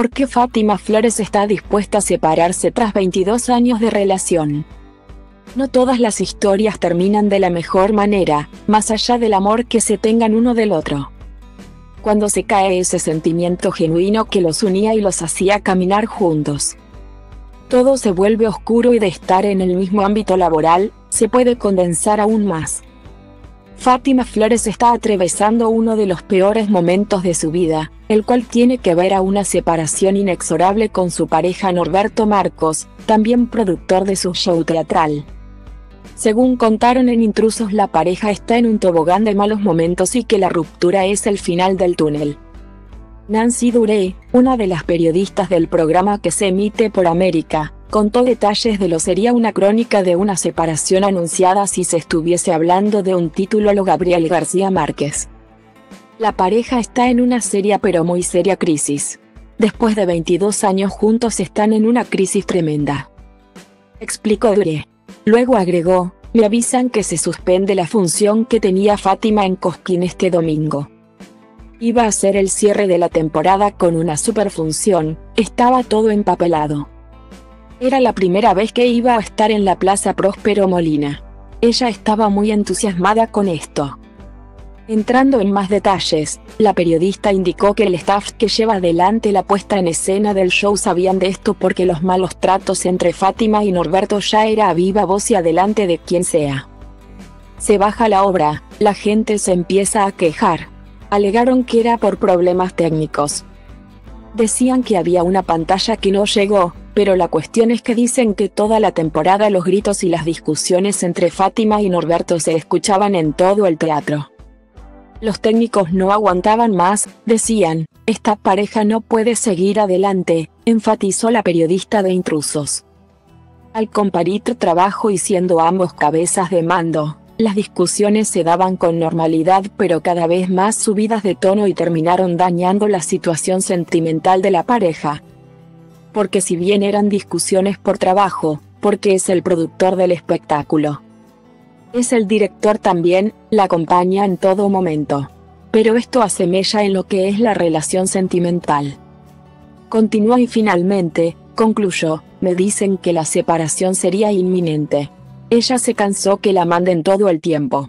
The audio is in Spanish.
¿Por qué Fátima Flores está dispuesta a separarse tras 22 años de relación? No todas las historias terminan de la mejor manera, más allá del amor que se tengan uno del otro. Cuando se cae ese sentimiento genuino que los unía y los hacía caminar juntos. Todo se vuelve oscuro y de estar en el mismo ámbito laboral, se puede condensar aún más. Fátima Flores está atravesando uno de los peores momentos de su vida, el cual tiene que ver a una separación inexorable con su pareja Norberto Marcos, también productor de su show teatral. Según contaron en Intrusos la pareja está en un tobogán de malos momentos y que la ruptura es el final del túnel. Nancy Duré, una de las periodistas del programa que se emite por América, contó detalles de lo sería una crónica de una separación anunciada si se estuviese hablando de un título lo Gabriel García Márquez. La pareja está en una seria pero muy seria crisis. Después de 22 años juntos están en una crisis tremenda. Explicó Dure. Luego agregó, me avisan que se suspende la función que tenía Fátima en Cosquín este domingo. Iba a ser el cierre de la temporada con una superfunción, estaba todo empapelado. Era la primera vez que iba a estar en la Plaza Próspero Molina. Ella estaba muy entusiasmada con esto. Entrando en más detalles, la periodista indicó que el staff que lleva adelante la puesta en escena del show sabían de esto porque los malos tratos entre Fátima y Norberto ya era a viva voz y adelante de quien sea. Se baja la obra, la gente se empieza a quejar. Alegaron que era por problemas técnicos. Decían que había una pantalla que no llegó, pero la cuestión es que dicen que toda la temporada los gritos y las discusiones entre Fátima y Norberto se escuchaban en todo el teatro. Los técnicos no aguantaban más, decían, esta pareja no puede seguir adelante, enfatizó la periodista de intrusos. Al compartir trabajo y siendo ambos cabezas de mando, las discusiones se daban con normalidad pero cada vez más subidas de tono y terminaron dañando la situación sentimental de la pareja, porque si bien eran discusiones por trabajo, porque es el productor del espectáculo. Es el director también, la acompaña en todo momento. Pero esto asemella en lo que es la relación sentimental. Continúa y finalmente, concluyó, me dicen que la separación sería inminente. Ella se cansó que la manden todo el tiempo.